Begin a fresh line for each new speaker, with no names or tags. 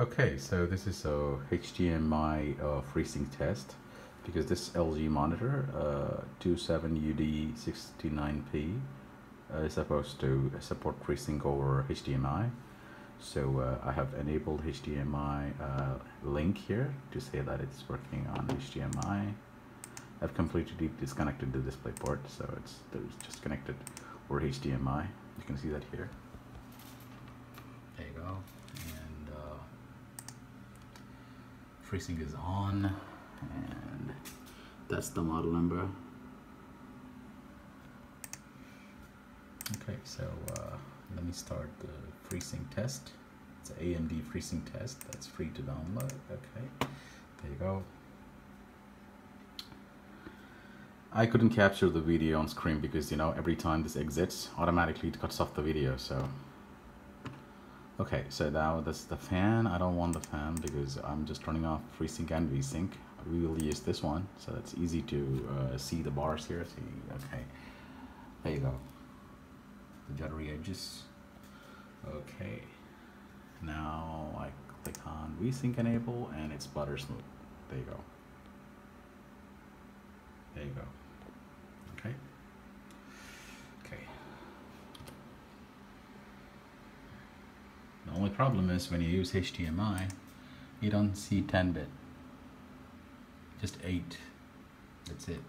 Okay, so this is a HDMI uh, FreeSync test because this LG monitor, uh, 27UD69P, uh, is supposed to support FreeSync over HDMI. So uh, I have enabled HDMI uh, link here to say that it's working on HDMI. I've completely disconnected the display port, so it's, it's just connected over HDMI. You can see that here. There you go. FreeSync is on and that's the model number. Okay so uh, let me start the FreeSync test. It's an AMD FreeSync test that's free to download. Okay there you go. I couldn't capture the video on screen because you know every time this exits automatically it cuts off the video so Okay, so now that's the fan. I don't want the fan because I'm just turning off FreeSync and VSync. We will use this one, so it's easy to uh, see the bars here. See, okay, there you go. The jittery edges. Okay, now I click on VSync enable and it's butter smooth. There you go. There you go. Okay. The problem is when you use HDMI, you don't see 10 bit, just 8. That's it.